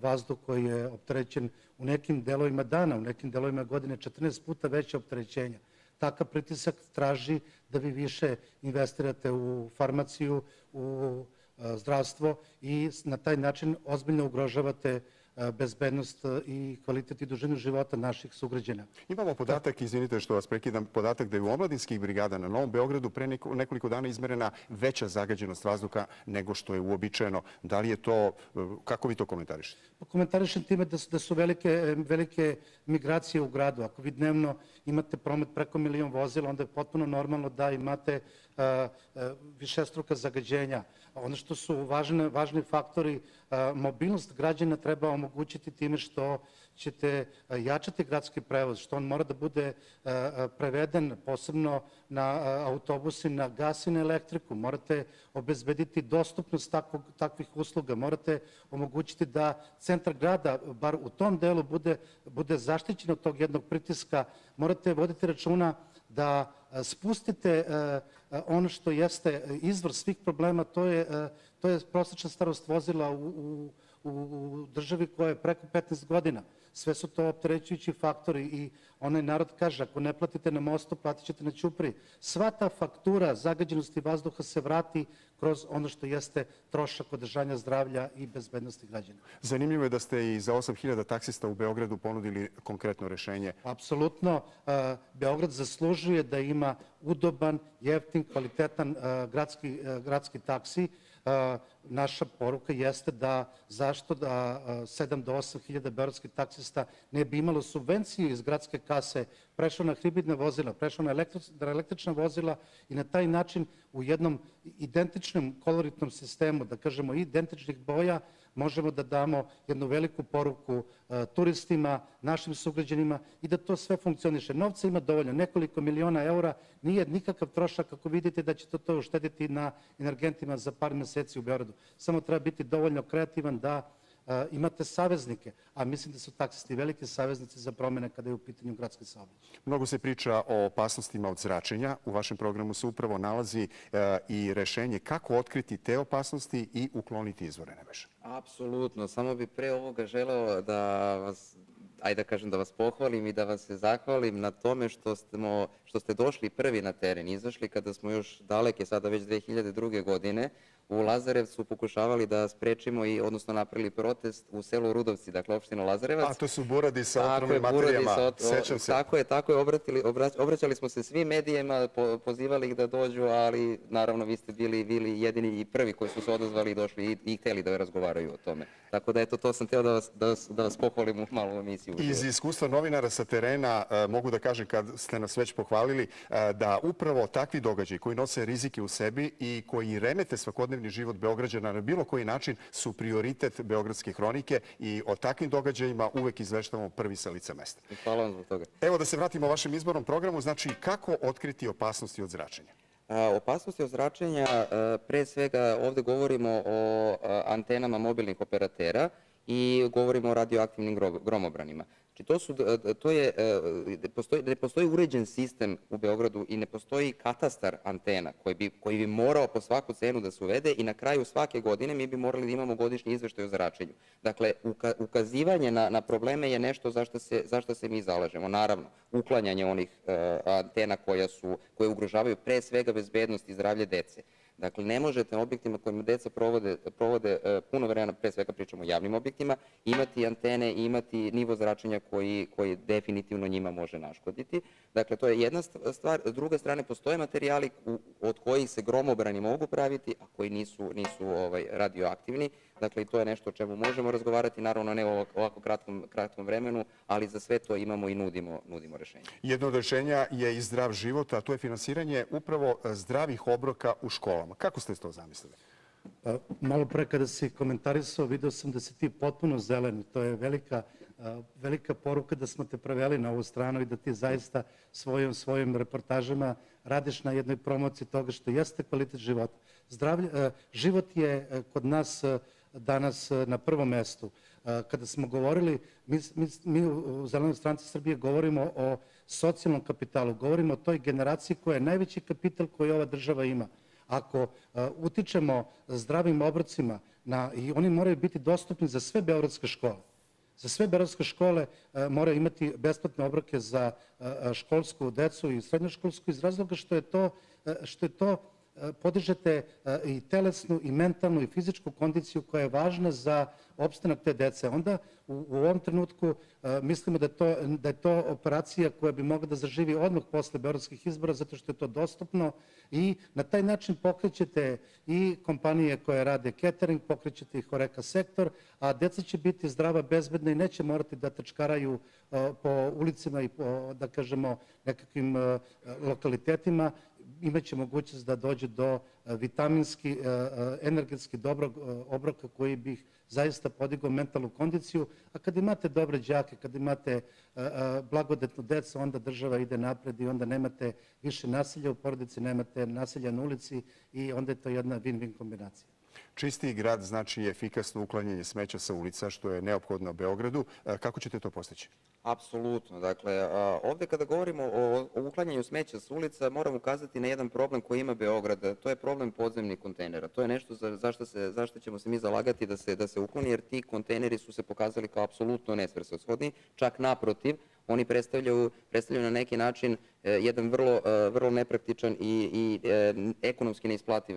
Speaker 15: vazduh koji je opterećen u nekim delovima dana, u nekim delovima godine 14 puta veće opterećenja. Takav pritisak traži da vi više investirate u farmaciju, u zdravstvo i na taj način ozbiljno ugrožavate bezbednost i kvalitet i dužinu života naših sugrađana.
Speaker 13: Imamo podatak, izvinite što vas prekidam, podatak da je u omladinskih brigada na Novom Beogradu pre nekoliko dana izmerena veća zagađenost vazduha nego što je uobičajeno. Da li je to, kako vi to komentarišete?
Speaker 15: Pa komentarišem time da su, da su velike, velike migracije u gradu. Ako vi dnevno imate promet preko milion vozila, onda je potpuno normalno da imate višestruka zagađenja. Ono što su važne, važni faktori, mobilnost građana treba omogućiti time što ćete jačati gradski prevoz, što on mora da bude preveden posebno na autobusi, na gas i na elektriku. Morate obezbediti dostupnost takvog, takvih usluga. Morate omogućiti da centar grada, bar u tom delu, bude, bude zaštićen od tog jednog pritiska. Morate voditi računa da spustite ono što jeste izvor svih problema, to je, to je prosječna starost vozila u, u, u državi koja je preko 15 godina. Sve su to opterećujući faktori i onaj narod kaže ako ne platite na mostu, platit ćete na Ćupri. Sva ta faktura zagađenosti vazduha se vrati kroz ono što jeste trošak održanja zdravlja i bezbednosti građana.
Speaker 13: Zanimljivo je da ste i za 8000 taksista u Beogradu ponudili konkretno rešenje.
Speaker 15: Apsolutno. Beograd zaslužuje da ima udoban, jeftin, kvalitetan gradski, gradski taksi naša poruka jeste da zašto da 7 do 8 hiljada beogradskih taksista ne bi imalo subvenciju iz gradske kase, prešlo na hibridne vozila, prešlo na električna vozila i na taj način u jednom identičnom koloritnom sistemu, da kažemo identičnih boja, možemo da damo jednu veliku poruku turistima, našim sugrađanima i da to sve funkcioniše. Novca ima dovoljno, nekoliko miliona eura, nije nikakav trošak ako vidite da ćete to uštediti na energentima za par meseci u Beogradu. Samo treba biti dovoljno kreativan da imate saveznike, a mislim da su taksisti velike saveznici za promene kada je u pitanju gradski saobraćaj.
Speaker 13: Mnogo se priča o opasnostima od zračenja. U vašem programu se upravo nalazi i rešenje kako otkriti te opasnosti i ukloniti izvore nebeša.
Speaker 14: Apsolutno. Samo bi pre ovoga želeo da vas ajde da kažem da vas pohvalim i da vas se zahvalim na tome što, smo, što ste došli prvi na teren, izašli kada smo još daleke, sada već 2002. godine, u Lazarevcu pokušavali da sprečimo i, odnosno napravili protest u selu Rudovci, dakle opštino Lazarevac.
Speaker 13: A to su buradi sa otrovnim materijama,
Speaker 14: ot, sećam se. Tako je, tako je, obratili, obrać, obraćali smo se svim medijima, po, pozivali ih da dođu, ali naravno vi ste bili, bili jedini i prvi koji su se odazvali i došli i, i hteli da razgovaraju o tome. Tako da eto, to sam teo da vas, da vas, da vas pohvalim u malu emisiju.
Speaker 13: Iz iskustva novinara sa terena uh, mogu da kažem kad ste nas već pohvalili uh, da upravo takvi događaji koji nose rizike u sebi i koji remete svakodnevni život Beograđana na bilo koji način su prioritet Beogradske hronike i o takvim događajima uvek izveštavamo prvi sa lica mesta.
Speaker 14: Hvala vam zbog toga.
Speaker 13: Evo da se vratimo vašem izbornom programu, znači kako otkriti opasnosti od zračenja?
Speaker 14: Opasnosti od zračenja, pre svega ovde govorimo o antenama mobilnih operatera i govorimo o radioaktivnim gromobranima. Znači, to, su, to je, postoji, ne postoji uređen sistem u Beogradu i ne postoji katastar antena koji bi, koji bi morao po svaku cenu da se uvede i na kraju svake godine mi bi morali da imamo godišnji izveštaj o zračenju. Dakle, ukazivanje na, na probleme je nešto zašto se, zašto se mi zalažemo. Naravno, uklanjanje onih antena koja su, koje ugrožavaju pre svega bezbednost i zdravlje dece. Dakle, ne možete na objektima kojima deca provode, provode uh, puno vremena, pre svega pričamo o javnim objektima, imati antene imati nivo zračenja koji, koji definitivno njima može naškoditi. Dakle, to je jedna stvar. S druge strane, postoje materijali od kojih se gromobrani mogu praviti, a koji nisu, nisu ovaj, radioaktivni. Dakle, to je nešto o čemu možemo razgovarati, naravno ne u ovako kratkom, kratkom vremenu, ali za sve to imamo i nudimo, nudimo rešenje.
Speaker 13: Jedno od rešenja je i zdrav život, a to je finansiranje upravo zdravih obroka u školama. Kako ste to zamislili?
Speaker 15: Pa, malo pre kada si komentarisao, video sam da si ti potpuno zelen. To je velika, velika poruka da smo te preveli na ovu stranu i da ti zaista svojim, svojim reportažima radiš na jednoj promociji toga što jeste kvalitet života. Zdravlje, život je kod nas danas na prvom mestu. kada smo govorili, mi, mi, mi u Zelenoj stranci Srbije govorimo o socijalnom kapitalu, govorimo o toj generaciji koja je najveći kapital koji ova država ima. Ako utičemo zdravim obrocima na, i oni moraju biti dostupni za sve beogradske škole, za sve beogradske škole moraju imati besplatne obroke za školsku decu i srednjoškolsku iz razloga što je to, što je to podižete i telesnu i mentalnu i fizičku kondiciju koja je važna za opstanak te dece. Onda u, ovom trenutku mislimo da, to, da je to operacija koja bi mogla da zaživi odmah posle beogradskih izbora zato što je to dostupno i na taj način pokrećete i kompanije koje rade catering, pokrećete i Horeka sektor, a deca će biti zdrava, bezbedna i neće morati da trčkaraju po ulicima i po, da kažemo, nekakvim lokalitetima imaće mogućnost da dođe do e, vitaminski, e, e, energetski dobrog obroka koji bi zaista podigao mentalnu kondiciju, a kad imate dobre đake, kad imate blagodetnu decu, onda država ide napred i onda nemate više nasilja u porodici, nemate nasilja na ulici i onda je to jedna win-win kombinacija.
Speaker 13: Čistiji grad znači efikasno uklanjanje smeća sa ulica, što je neophodno Beogradu. Kako ćete to postići?
Speaker 14: Apsolutno. Dakle, ovde kada govorimo o, uklanjanju smeća sa ulica, moramo ukazati na jedan problem koji ima Beograd. To je problem podzemnih kontejnera. To je nešto za, zašto, se, zašto ćemo se mi zalagati da se, da se ukloni, jer ti kontejneri su se pokazali kao apsolutno nesvrsoshodni. Čak naprotiv, oni predstavljaju, predstavljaju na neki način e, jedan vrlo, e, vrlo nepraktičan i, i e, ekonomski neisplativ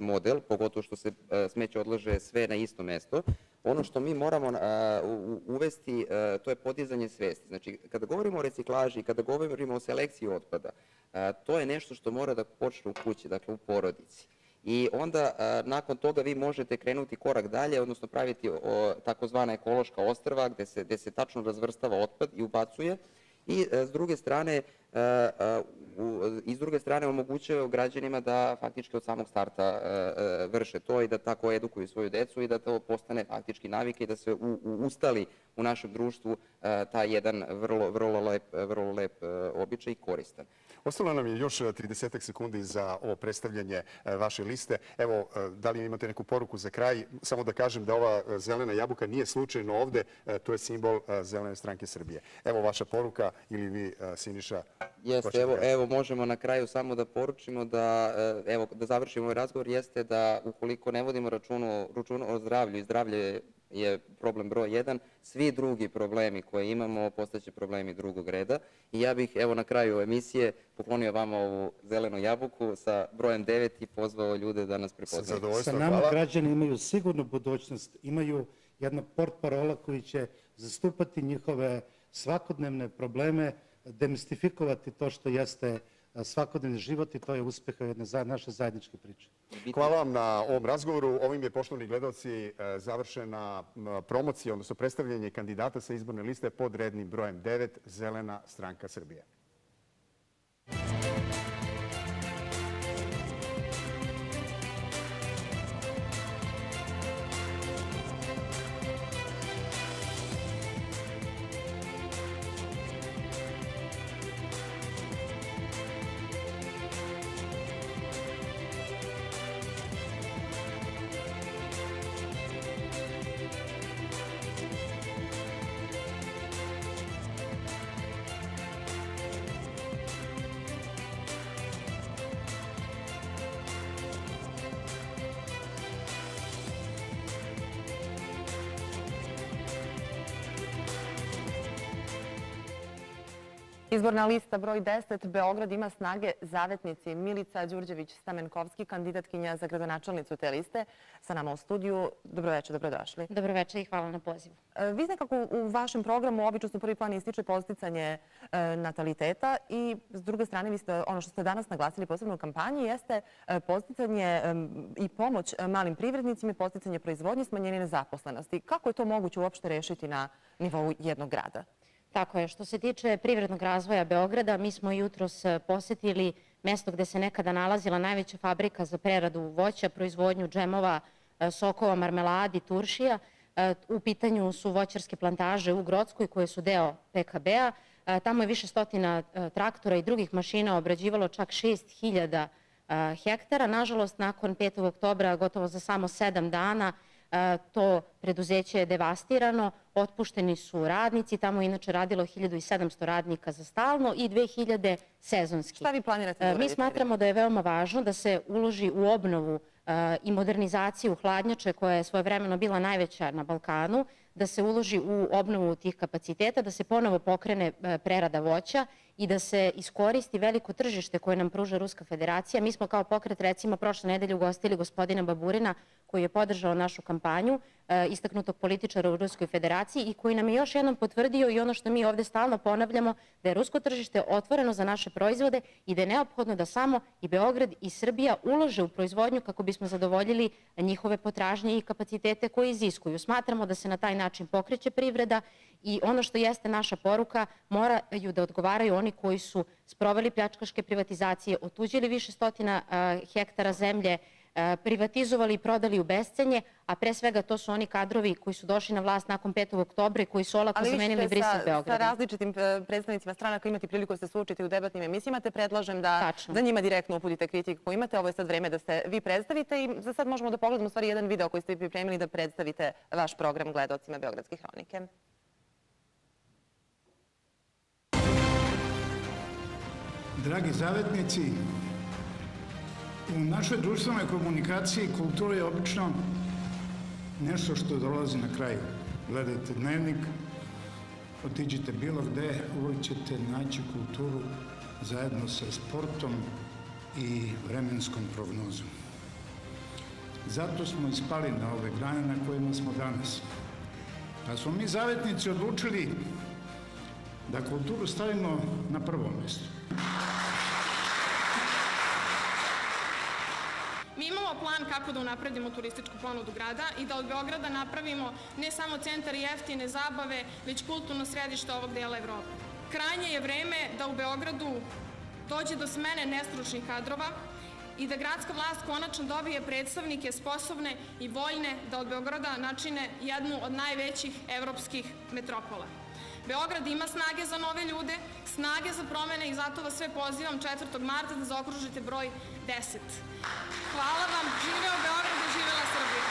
Speaker 14: model, pogotovo što se smeće odlaže sve na isto mesto. Ono što mi moramo uvesti, to je podizanje svesti. Znači, kada govorimo o reciklaži, kada govorimo o selekciji otpada, to je nešto što mora da počne u kući, dakle u porodici i onda nakon toga vi možete krenuti korak dalje, odnosno praviti takozvana ekološka ostrva gde se, tačno razvrstava otpad i ubacuje i e, s druge strane e, e, s druge strane omogućuje građanima da faktički od samog starta vrše to i da tako edukuju svoju decu i da to postane faktički navike i da se ustali u našem društvu taj jedan vrlo, vrlo lep, vrlo lep običaj koristan.
Speaker 13: Ostalo nam je još 30 e, sekundi za ovo predstavljanje e, vaše liste. Evo, e, da li imate neku poruku za kraj? Samo da kažem da ova zelena jabuka nije slučajno ovde, to je simbol Zelene stranke Srbije. Evo vaša poruka ili vi, Siniša?
Speaker 14: Jeste, evo, evo možemo na kraju samo da poručimo da, evo, da završimo ovaj razgovor, jeste da ukoliko ne vodimo računu, računu o zdravlju i zdravlje je problem broj jedan. Svi drugi problemi koje imamo postaće problemi drugog reda. I ja bih, evo na kraju emisije, poklonio vama ovu zelenu jabuku sa brojem 9 i pozvao ljude da nas prepoznaju.
Speaker 15: Sa nama građani imaju sigurnu budućnost, imaju jedna port parola koji će zastupati njihove svakodnevne probleme, demistifikovati to što jeste svakodnevni život i to je uspeh jedne naše zajedničke priče.
Speaker 13: Hvala vam na ovom razgovoru. Ovim je, poštovni gledalci, e, završena promocija, odnosno predstavljanje kandidata sa izborne liste pod rednim brojem 9, Zelena stranka Srbije.
Speaker 9: Izborna lista broj 10, Beograd ima snage zavetnici Milica Đurđević-Stamenkovski, kandidatkinja za gradonačelnicu te liste, sa nama u studiju. Dobroveče, dobrodošli.
Speaker 16: Dobroveče i hvala na pozivu.
Speaker 9: E, vi nekako u vašem programu obično su prvi plan ističe posticanje e, nataliteta i s druge strane vi ste, ono što ste danas naglasili posebno u kampanji jeste e, posticanje i pomoć malim privrednicima i posticanje proizvodnje smanjenje nezaposlenosti. Kako je to moguće uopšte rešiti na nivou jednog grada?
Speaker 16: Tako je. Što se tiče privrednog razvoja Beograda, mi smo jutros e, posetili mesto gde se nekada nalazila najveća fabrika za preradu voća, proizvodnju džemova, e, sokova, marmeladi, turšija. E, u pitanju su voćarske plantaže u Grodskoj koje su deo PKB-a. Tamo je više stotina traktora i drugih mašina obrađivalo čak 6000 hektara. Nažalost, nakon 5. oktobra, gotovo za samo sedam dana, To preduzeće je devastirano, otpušteni su radnici, tamo inače radilo 1700 radnika za stalno i 2000 sezonski.
Speaker 9: Šta vi planirate da uradite?
Speaker 16: Mi smatramo da je veoma važno da se uloži u obnovu i modernizaciju hladnjače koja je svojevremeno bila najveća na Balkanu, da se uloži u obnovu tih kapaciteta, da se ponovo pokrene prerada voća i da se iskoristi veliko tržište koje nam pruža Ruska federacija. Mi smo kao pokret recimo prošle nedelje ugostili gospodina Baburina koji je podržao našu kampanju, istaknutog političara u Ruskoj federaciji i koji nam je još jednom potvrdio i ono što mi ovde stalno ponavljamo, da je rusko tržište otvoreno za naše proizvode i da je neophodno da samo i Beograd i Srbija ulože u proizvodnju kako bismo zadovoljili njihove potražnje i kapacitete koje iziskuju. Smatramo da se na taj način pokreće privreda i ono što jeste naša poruka, moraju da odgovaraju oni koji su sproveli pljačkaške privatizacije, otuđili više stotina hektara zemlje, privatizovali i prodali u bescenje, a pre svega to su oni kadrovi koji su došli na vlast nakon 5. oktobra i koji su olako zamenili Brisel Beograda.
Speaker 9: Ali sa različitim predstavnicima stranaka imati priliku da se suočite u debatnim emisijama, te predlažem da za njima direktno uputite kritiku koju imate. Ovo je sad vreme da se vi predstavite i za sad možemo da pogledamo stvari jedan video koji ste pripremili da predstavite vaš program gledocima Beogradske hronike.
Speaker 17: Dragi zavetnici, u našoj društvenoj komunikaciji kultura je obično nešto što dolazi na kraju. Gledajte dnevnik, otiđite bilo gde, uvijek ćete naći kulturu zajedno sa sportom i vremenskom prognozom. Zato smo ispali na ove grane na kojima smo danas. Pa smo mi zavetnici odlučili da kulturu stavimo na prvo mesto.
Speaker 18: Mi imamo plan kako da unapredimo turističku ponudu grada i da od Beograda napravimo ne samo centar jeftine zabave, već kulturno središte ovog dela Evrope. Krajnje je vreme da u Beogradu dođe do smene nestručnih kadrova i da gradska vlast konačno dobije predstavnike sposobne i voljne da od Beograda načine jednu od najvećih evropskih metropola. Beograd ima snage za nove ljude, snage za promene i zato vas sve pozivam 4. marta da zaokružite broj 10. Hvala vam, živeo Beograd i živela Srbija.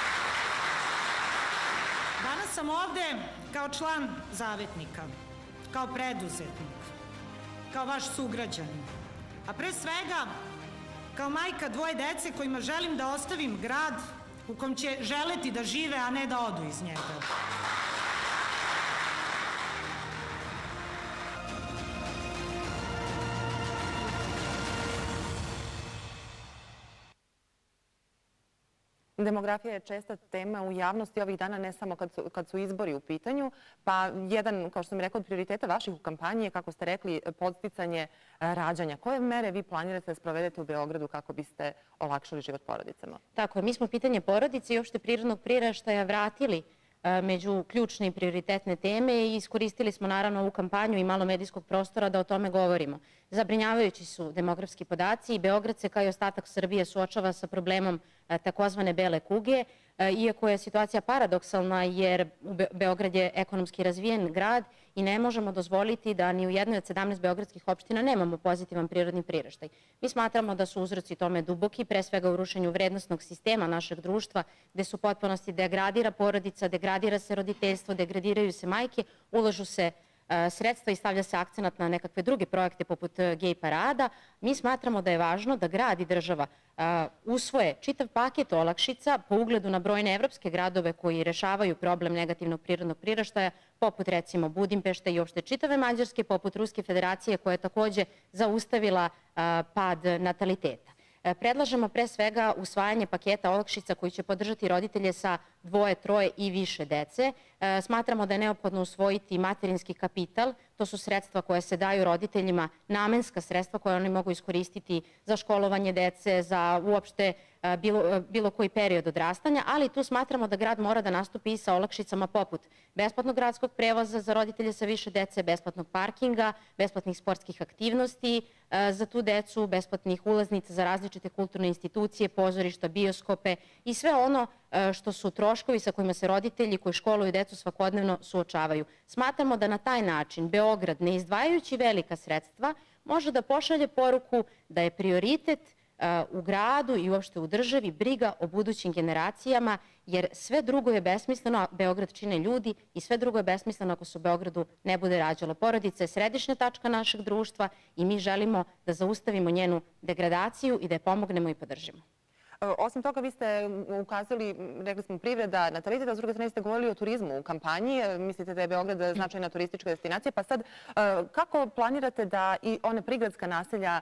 Speaker 19: Danas sam ovde kao član zavetnika, kao preduzetnik, kao vaš sugrađanin, a pre svega kao majka dvoje dece kojima želim da ostavim grad u kom će želeti da žive, a ne da odu iz njega.
Speaker 9: Demografija je česta tema u javnosti ovih dana, ne samo kad su, kad su izbori u pitanju. Pa jedan, kao što sam rekla, od prioriteta vaših u kampanji je, kako ste rekli, podsticanje e, rađanja. Koje mere vi planirate da sprovedete u Beogradu kako biste olakšali život porodicama?
Speaker 16: Tako je, mi smo pitanje porodice i uopšte prirodnog priraštaja vratili e, među ključne i prioritetne teme i iskoristili smo naravno ovu kampanju i malo medijskog prostora da o tome govorimo. Zabrinjavajući su demografski podaci i Beograd se kao i ostatak Srbije suočava sa problemom takozvane bele kuge, iako je situacija paradoksalna jer Beograd je ekonomski razvijen grad i ne možemo dozvoliti da ni u jednoj od 17 beogradskih opština nemamo pozitivan prirodni priraštaj. Mi smatramo da su uzroci tome duboki, pre svega u rušenju vrednostnog sistema našeg društva, gde su potpunosti degradira porodica, degradira se roditeljstvo, degradiraju se majke, uložu se sredstva i stavlja se akcenat na nekakve druge projekte poput e, gej parada, mi smatramo da je važno da grad i država usvoje čitav paket olakšica po ugledu na brojne evropske gradove koji rešavaju problem negativnog prirodnog priraštaja, poput recimo Budimpešte i opšte čitave Mađarske, poput Ruske federacije koja je takođe zaustavila pad nataliteta. Predlažemo pre svega usvajanje paketa olakšica koji će podržati roditelje sa dvoje, troje i više dece. E, smatramo da je neophodno usvojiti materinski kapital, to su sredstva koje se daju roditeljima, namenska sredstva koje oni mogu iskoristiti za školovanje dece, za uopšte bilo, bilo koji period odrastanja, ali tu smatramo da grad mora da nastupi i sa olakšicama poput besplatnog gradskog prevoza za roditelje sa više dece, besplatnog parkinga, besplatnih sportskih aktivnosti za tu decu, besplatnih ulaznica za različite kulturne institucije, pozorišta, bioskope i sve ono što su troškovi sa kojima se roditelji koji školuju decu svakodnevno suočavaju. Smatramo da na taj način Beograd, ne izdvajajući velika sredstva, može da pošalje poruku da je prioritet u gradu i uopšte u državi briga o budućim generacijama, jer sve drugo je besmisleno, a Beograd čine ljudi i sve drugo je besmisleno ako se u Beogradu ne bude rađalo. Porodica je središnja tačka našeg društva i mi želimo da zaustavimo njenu degradaciju i da je pomognemo i podržimo.
Speaker 9: Osim toga, vi ste ukazali, rekli smo, privreda, natalitet, a s druge strane ste govorili o turizmu u kampanji. Mislite da je Beograd značajna turistička destinacija. Pa sad, kako planirate da i one prigradska naselja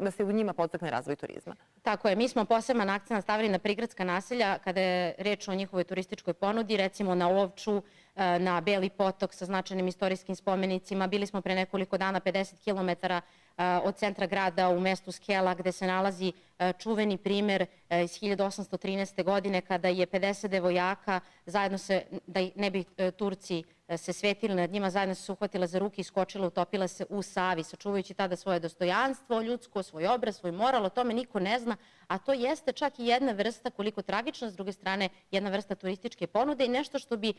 Speaker 9: da se u njima podstakne razvoj turizma.
Speaker 16: Tako je, mi smo poseban akcent stavili na prigradska naselja kada je reč o njihovoj turističkoj ponudi, recimo na Ovču, na Beli potok sa značajnim istorijskim spomenicima. Bili smo pre nekoliko dana 50 km od centra grada u mestu Skela gde se nalazi čuveni primer iz 1813. godine kada je 50 devojaka zajedno se, da ne bi Turci se svetili nad njima, zajedno se uhvatila za ruke i skočila, utopila se u Savi, sačuvajući tada svoje dostojanstvo ljudsko, svoj obraz, svoj moral, o tome niko ne zna, a to jeste čak i jedna vrsta, koliko tragična, s druge strane, jedna vrsta turističke ponude i nešto što bi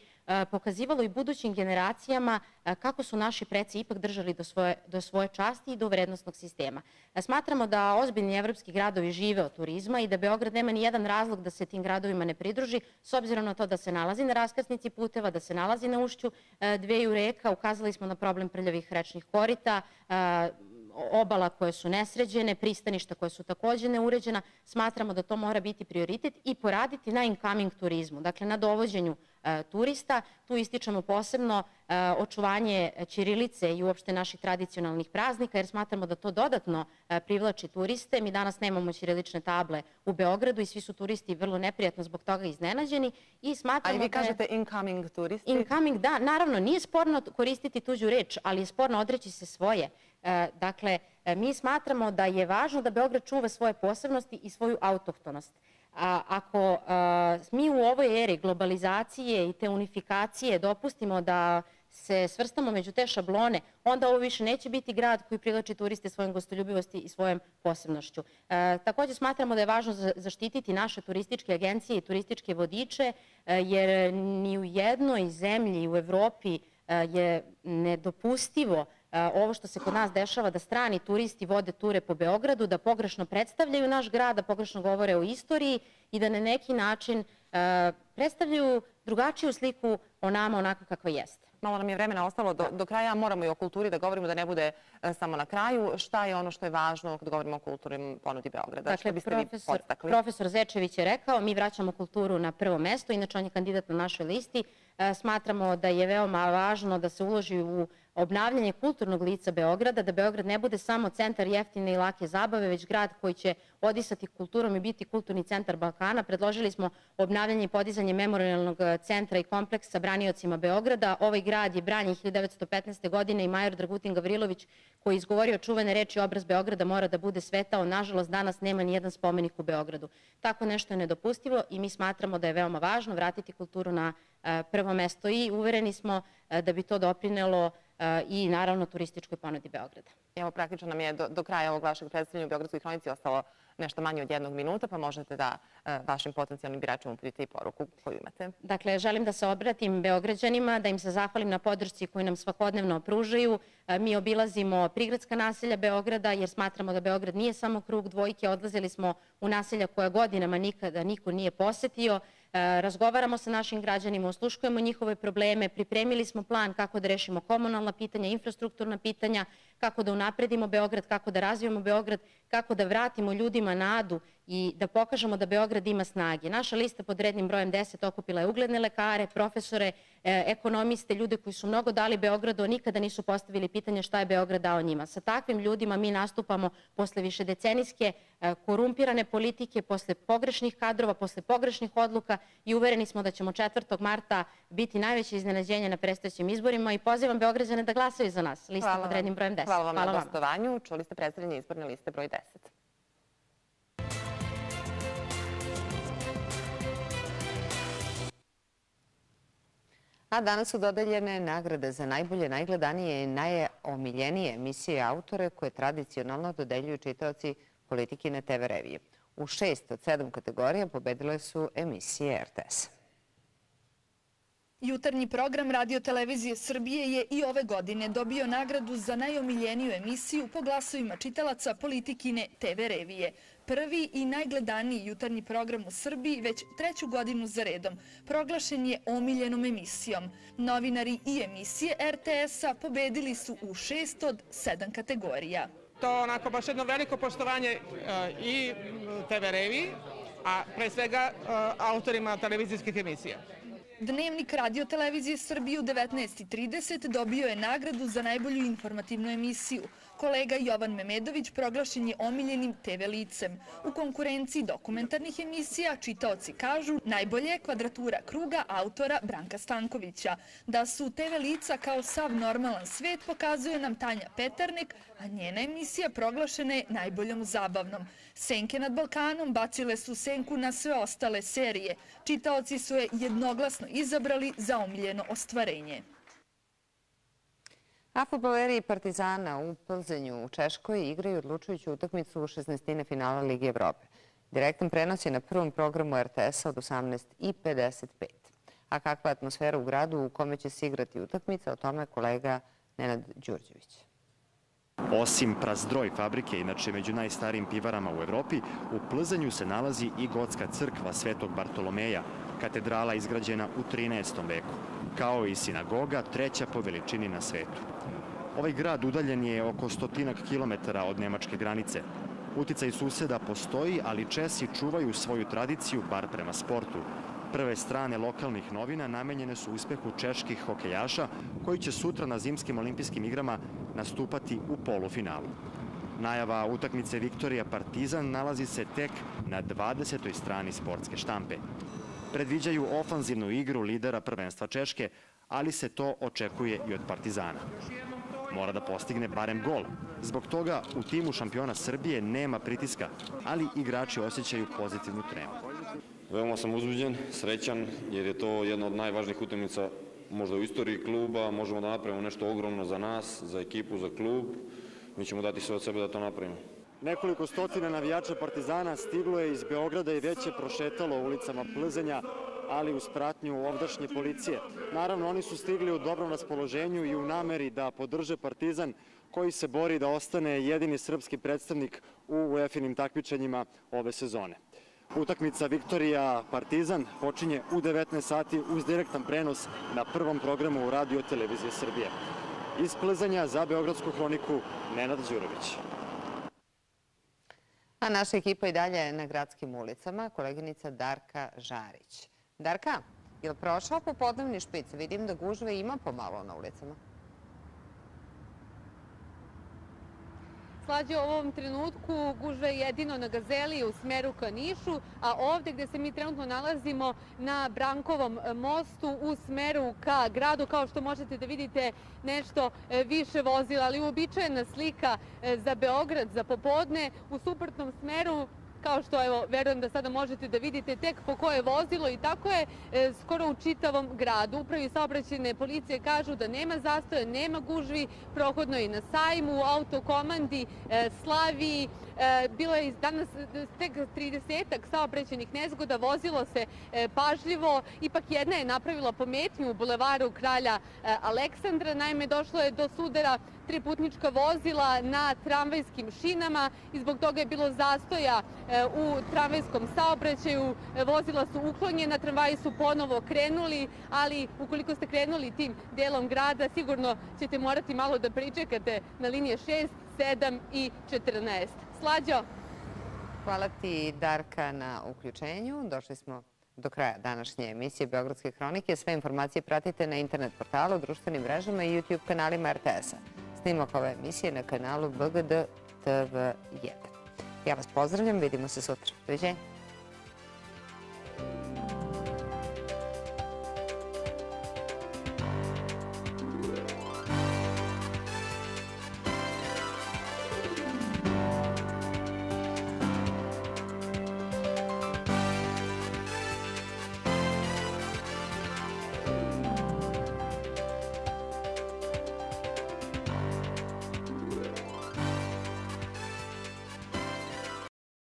Speaker 16: pokazivalo i budućim generacijama kako su naši preci ipak držali do svoje, do svoje časti i do vrednostnog sistema. Smatramo da ozbiljni evropski gradovi žive od turizma i da Beograd nema ni jedan razlog da se tim gradovima ne pridruži, s obzirom na to da se nalazi na raskrsnici puteva, da se nalazi na ušću dveju reka, ukazali smo na problem prljavih rečnih korita, obala koje su nesređene, pristaništa koje su takođe neuređena, smatramo da to mora biti prioritet i poraditi na incoming turizmu, dakle na dovođenju e, turista. Tu ističemo posebno e, očuvanje Ćirilice i uopšte naših tradicionalnih praznika, jer smatramo da to dodatno e, privlači turiste. Mi danas nemamo ćirilične table u Beogradu i svi su turisti vrlo neprijatno zbog toga iznenađeni.
Speaker 9: I smatramo Ali vi kažete incoming turisti?
Speaker 16: Incoming, da. Naravno, nije sporno koristiti tuđu reč, ali je sporno odreći se svoje. E, dakle, e, mi smatramo da je važno da Beograd čuva svoje posebnosti i svoju autohtonost. A, ako e, mi u ovoj eri globalizacije i te unifikacije dopustimo da se svrstamo među te šablone, onda ovo više neće biti grad koji privlači turiste svojom gostoljubivosti i svojom posebnošću. E, takođe smatramo da je važno zaštititi naše turističke agencije i turističke vodiče, jer ni u jednoj zemlji u Evropi je nedopustivo ovo što se kod nas dešava, da strani turisti vode ture po Beogradu, da pogrešno predstavljaju naš grad, da pogrešno govore o istoriji i da na neki način predstavljaju drugačiju sliku o nama onako kakva jeste.
Speaker 9: Malo nam je vremena ostalo do, do kraja, moramo i o kulturi da govorimo da ne bude e, samo na kraju. Šta je ono što je važno kad govorimo o kulturnim ponudi Beograda?
Speaker 16: Dakle, profesor, profesor Zečević je rekao, mi vraćamo kulturu na prvo mesto, inače on je kandidat na našoj listi. E, smatramo da je veoma važno da se uloži u obnavljanje kulturnog lica Beograda, da Beograd ne bude samo centar jeftine i lake zabave, već grad koji će odisati kulturom i biti kulturni centar Balkana. Predložili smo obnavljanje i podizanje memorialnog centra i kompleksa braniocima Beograda. Ovaj grad je branjen 1915. godine i major Dragutin Gavrilović koji je izgovorio čuvene reči obraz Beograda mora da bude svetao. Nažalost, danas nema ni jedan spomenik u Beogradu. Tako nešto je nedopustivo i mi smatramo da je veoma važno vratiti kulturu na e, prvo mesto i uvereni smo e, da bi to doprinelo i naravno turističkoj ponudi Beograda.
Speaker 9: Evo, praktično nam je do, do kraja ovog vašeg predstavljanja u Beogradskoj hronici ostalo nešto manje od jednog minuta, pa možete da e, vašim potencijalnim biračima uputite i poruku koju imate.
Speaker 16: Dakle, želim da se obratim Beograđanima, da im se zahvalim na podršci koju nam svakodnevno pružaju. E, mi obilazimo prigradska naselja Beograda jer smatramo da Beograd nije samo krug dvojke. Odlazili smo u naselja koja godinama nikada niko nije posetio. E, razgovaramo sa našim građanima, osluškujemo njihove probleme, pripremili smo plan kako da rešimo komunalna pitanja, infrastrukturna pitanja, kako da unapredimo Beograd, kako da razvijemo Beograd, kako da vratimo ljudima nadu i da pokažemo da Beograd ima snage. Naša lista pod rednim brojem 10 okupila je ugledne lekare, profesore, e, ekonomiste, ljude koji su mnogo dali Beogradu, a nikada nisu postavili pitanje šta je Beograd dao njima. Sa takvim ljudima mi nastupamo posle više decenijske e, korumpirane politike, posle pogrešnih kadrova, posle pogrešnih odluka i uvereni smo da ćemo 4. marta biti najveće iznenađenje na predstojećim izborima i pozivam Beograđane da glasaju za nas. Lista pod rednim brojem 10.
Speaker 9: Hvala vam Hvala na gostovanju. Čuli ste predstavljanje izborne liste broj 10.
Speaker 1: A danas su dodeljene nagrade za najbolje, najgledanije i najomiljenije emisije autore koje tradicionalno dodeljuju čitaoci politikine TV revije. U šest od sedam kategorija pobedile su emisije RTS.
Speaker 20: Jutarnji program radiotelevizije Srbije je i ove godine dobio nagradu za najomiljeniju emisiju po glasovima čitalaca politikine TV revije. Prvi i najgledaniji jutarnji program u Srbiji već treću godinu za redom proglašen je omiljenom emisijom. Novinari i emisije RTS-a pobedili su u šest od sedam kategorija.
Speaker 21: To onako baš jedno veliko poštovanje e, i TV reviji, a pre svega e, autorima televizijskih emisija.
Speaker 20: Dnevnik radio televizije Srbije u 19.30 dobio je nagradu za najbolju informativnu emisiju. Kolega Jovan Memedović proglašen je omiljenim TV licem. U konkurenciji dokumentarnih emisija čitaoci kažu najbolje kvadratura kruga autora Branka Stankovića. Da su TV lica kao sav normalan svet pokazuje nam Tanja Petarnek, a njena emisija proglašena je najboljom zabavnom. Senke nad Balkanom bacile su senku na sve ostale serije. Čitaoci su je jednoglasno izabrali za omiljeno ostvarenje.
Speaker 1: A futboleri Partizana u Plzenju u Češkoj igraju odlučujuću utakmicu u 16. finala Ligi Evrope. Direktan prenos je na prvom programu RTS-a od 18.55. A kakva je atmosfera u gradu u kome će se igrati utakmica, o tome kolega Nenad Đurđević.
Speaker 22: Osim Prazdroj fabrike, inače među najstarijim pivarama u Evropi, u Plzanju se nalazi i gotska crkva Svetog Bartolomeja, katedrala izgrađena u 13. veku, kao i sinagoga, treća po veličini na svetu. Ovaj grad udaljen je oko stotinak kilometara od nemačke granice. Uticaj suseda postoji, ali Česi čuvaju svoju tradiciju, bar prema sportu. Prve strane lokalnih novina namenjene su uspehu čeških hokejaša koji će sutra na zimskim olimpijskim igrama nastupati u polufinalu. Najava utakmice Viktorija Partizan nalazi se tek na 20. strani sportske štampe. Predviđaju ofanzivnu igru lidera prvenstva Češke, ali se to očekuje i od Partizana. Mora da postigne barem gol. Zbog toga u timu šampiona Srbije nema pritiska, ali igrači osjećaju pozitivnu tremu.
Speaker 23: Veoma sam uzbuđen, srećan, jer je to jedna od najvažnijih utakmica možda u istoriji kluba. Možemo da napravimo nešto ogromno za nas, za ekipu, za klub. Mi ćemo dati sve od sebe da to napravimo.
Speaker 22: Nekoliko stotina navijača Partizana stiglo je iz Beograda i već je prošetalo ulicama Plzenja, ali uz pratnju ovdašnje policije. Naravno, oni su stigli u dobrom raspoloženju i u nameri da podrže Partizan, koji se bori da ostane jedini srpski predstavnik u UEFA-inim takmičenjima ove sezone. Utakmica Viktorija Partizan počinje u 19 sati uz direktan prenos na prvom programu radio televizije Srbije. Iz Plezanja za Beogradsku hroniku Nenad Đurović.
Speaker 1: A naša ekipa i dalje na gradskim ulicama, koleginica Darka Žarić. Darka, je li prošao popodnevni špic? Vidim da gužve ima pomalo na ulicama.
Speaker 2: Slađe u ovom trenutku gužva je jedino na Gazeli u smeru ka Nišu, a ovde gde se mi trenutno nalazimo na Brankovom mostu u smeru ka gradu, kao što možete da vidite nešto više vozila, ali uobičajena slika za Beograd za popodne. U suprotnom smeru kao što evo, verujem da sada možete da vidite tek po koje vozilo i tako je e, skoro u čitavom gradu. Upravi saobraćene policije kažu da nema zastoja, nema gužvi, prohodno i na sajmu, autokomandi, e, Slaviji, e, bilo je danas tek 30-ak saobraćenih nezgoda, vozilo se e, pažljivo, ipak jedna je napravila pometnju u bulevaru kralja e, Aleksandra, naime došlo je do sudara tri putnička vozila na tramvajskim šinama i zbog toga je bilo zastoja e, u tramvajskom saobraćaju. E, vozila su uklonjena, tramvaji su ponovo krenuli, ali ukoliko ste krenuli tim delom grada, sigurno ćete morati malo da pričekate na linije 6, 7 i 14. Slađo?
Speaker 1: Hvala ti, Darka, na uključenju. Došli smo do kraja današnje emisije Beogradske hronike. Sve informacije pratite na internet portalu, društvenim mrežama i YouTube kanalima RTS-a. Snimak ove emisije na kanalu BGD TV1. Ja vas pozdravljam, vidimo se sutra. Doviđenja.